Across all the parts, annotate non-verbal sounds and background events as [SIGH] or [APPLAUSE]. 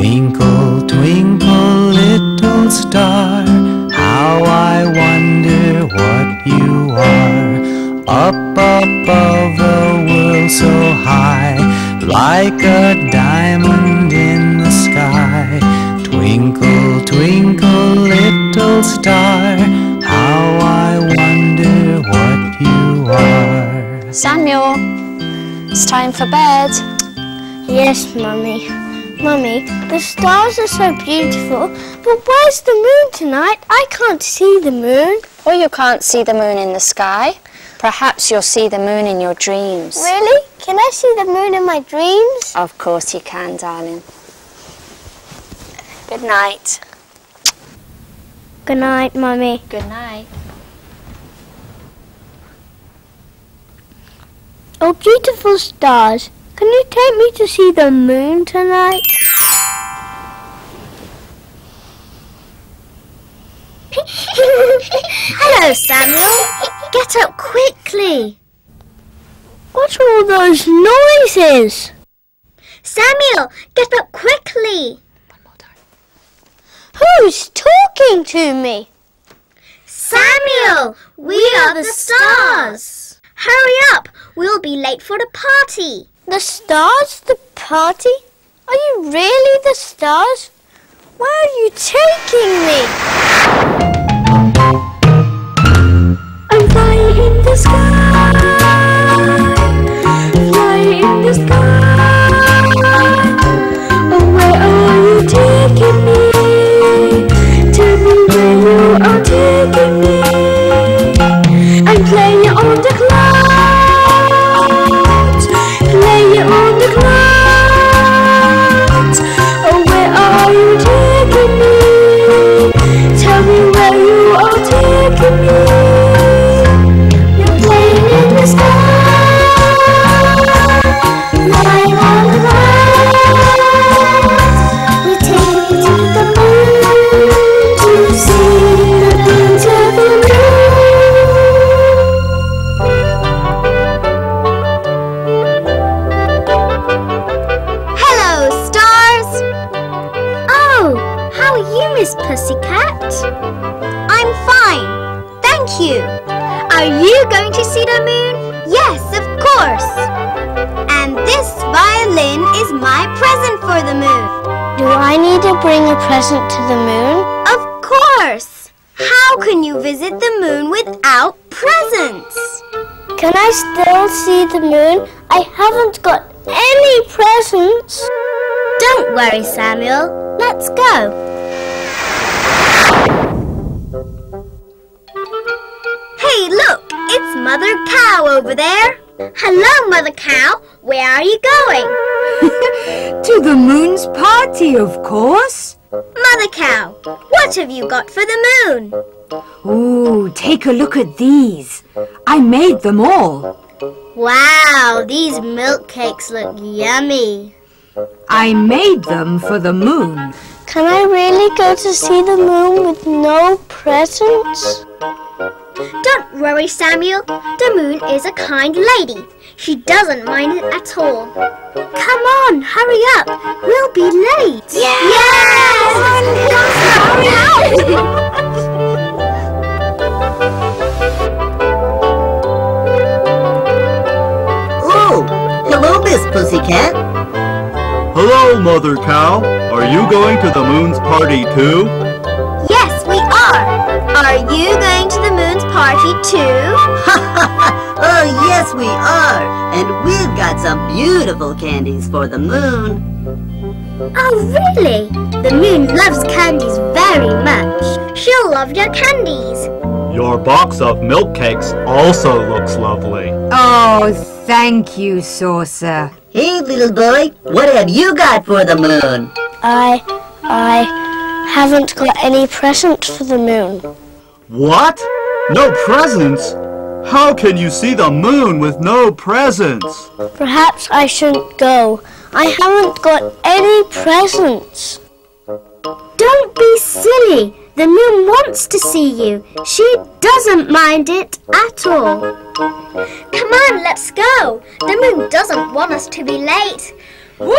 Twinkle, twinkle, little star, how I wonder what you are. Up above the world so high, like a diamond in the sky. Twinkle, twinkle, little star, how I wonder what you are. Samuel, it's time for bed. Yes, Mummy. Mummy, the stars are so beautiful, but where's the moon tonight? I can't see the moon. Or you can't see the moon in the sky. Perhaps you'll see the moon in your dreams. Really? Can I see the moon in my dreams? Of course you can, darling. Good night. Good night, Mummy. Good night. Oh, beautiful stars. Can you take me to see the moon tonight? [LAUGHS] Hello, Samuel. Get up quickly. What are all those noises? Samuel, get up quickly. One more time. Who's talking to me? Samuel, we are the stars. Hurry up. We'll be late for the party. The stars? The party? Are you really the stars? Where are you taking me? Are Pussycat? I'm fine, thank you. Are you going to see the moon? Yes, of course. And this violin is my present for the moon. Do I need to bring a present to the moon? Of course. How can you visit the moon without presents? Can I still see the moon? I haven't got any presents. Don't worry, Samuel. Let's go. Mother Cow over there. Hello, Mother Cow. Where are you going? [LAUGHS] To the moon's party, of course. Mother Cow, what have you got for the moon? Ooh, take a look at these. I made them all. Wow, these milk cakes look yummy. I made them for the moon. Can I really go to see the moon with no presents? Don't worry, Samuel. The moon is a kind lady. She doesn't mind it at all. Come on, hurry up. We'll be late. Yes! Oh, hello, Miss Pussycat. Hello, Mother Cow. Are you going to the moon's party too? Moon's party too? oh, yes, we are. And we've got some beautiful candies for the moon. Oh, really? The moon loves candies very much. She'll love your candies. Your box of milk cakes also looks lovely. Oh, thank you, Saucer. Hey, little boy, what have you got for the moon? I, I haven't got any present for the moon. What? No presents? How can you see the moon with no presents? Perhaps I shouldn't go. I haven't got any presents. Don't be silly. The moon wants to see you. She doesn't mind it at all. Come on, let's go. The moon doesn't want us to be late. Woo!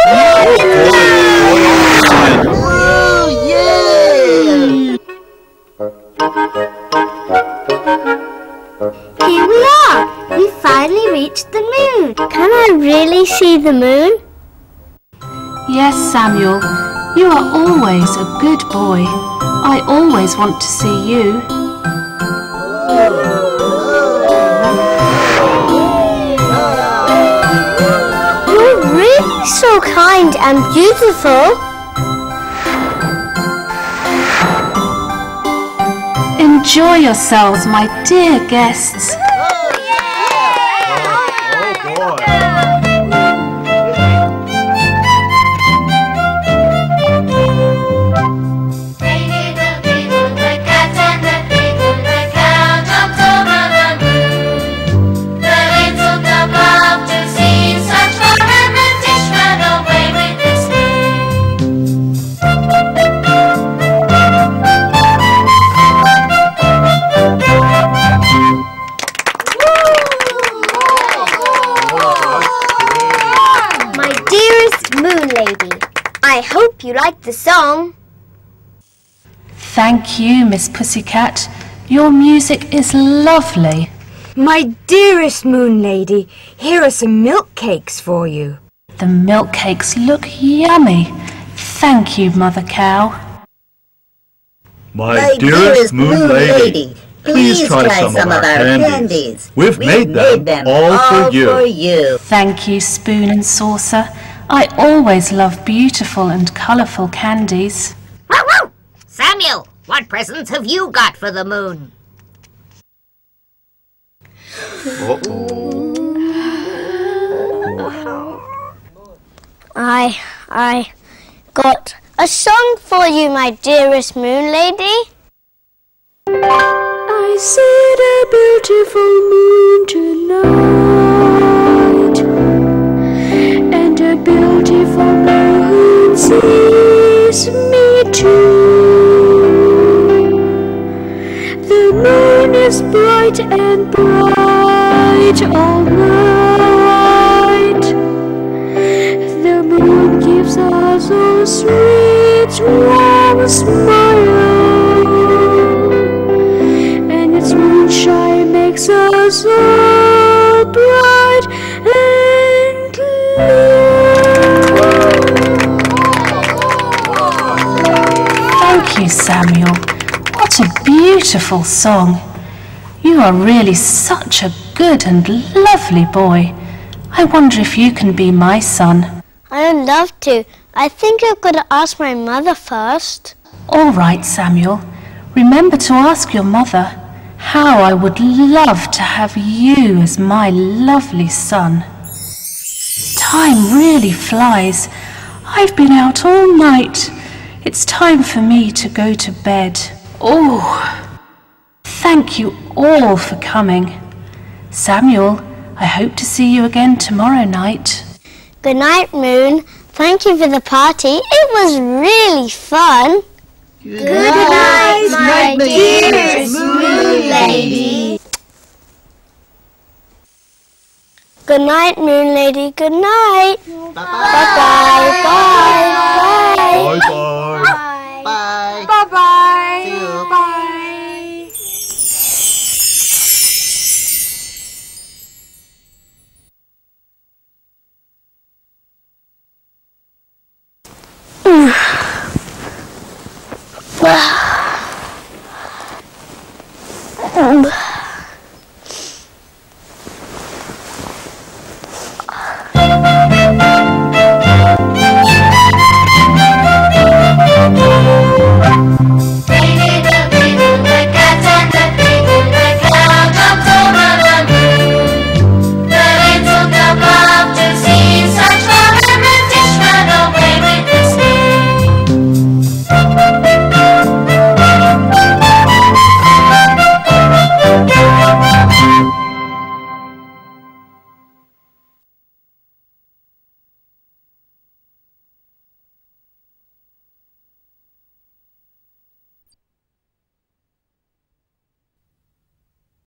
Oh, yay! Here we are. We finally reached the moon. Can I really see the moon? Yes, Samuel, you are always a good boy. I always want to see you. You're really so kind and beautiful. Enjoy yourselves, my dear guests. You like the song. Thank you, Miss Pussycat. Your music is lovely. My dearest moon lady, here are some milk cakes for you. The milk cakes look yummy. Thank you, Mother Cow. My, dearest moon lady, please try, some, of our candies. We've, made, them, all, for you. for you. Thank you, Spoon and Saucer. I always love beautiful and colourful candies. Samuel, what presents have you got for the moon? I, I got a song for you, my dearest moon lady. I see the beautiful moon tonight, sees me too. The moon is bright and bright all night. The moon gives us a sweet, warm smile and its moonshine makes us all bright you, Samuel. What a beautiful song. You are really such a good and lovely boy. I wonder if you can be my son. I'd love to. I think I've got to ask my mother first. All right, Samuel. Remember to ask your mother how I would love to have you as my lovely son. Time really flies. I've been out all night. It's time for me to go to bed. Oh, thank you all for coming. Samuel, I hope to see you again tomorrow night. Good night, Moon. Thank you for the party. It was really fun. Good, night, my dearest Moon Lady. Good night, Moon Lady. Good night. Bye-bye. Bye. Bye. Bye bye.